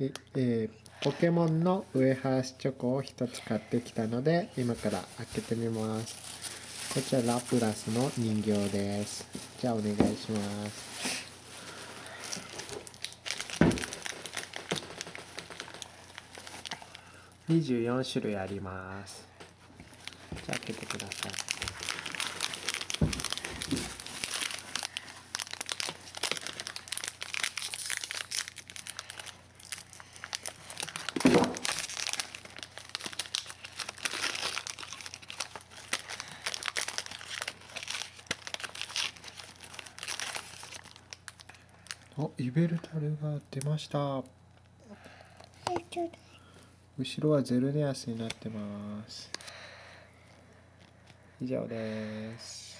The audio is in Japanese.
ええーポケモンのウエハースチョコを一つ買ってきたので今から開けてみます。こちらラプラスの人形です。じゃあお願いします。24種類あります。じゃあ開けておイベルタルが出ました。後ろはゼルネアスになってます。以上です。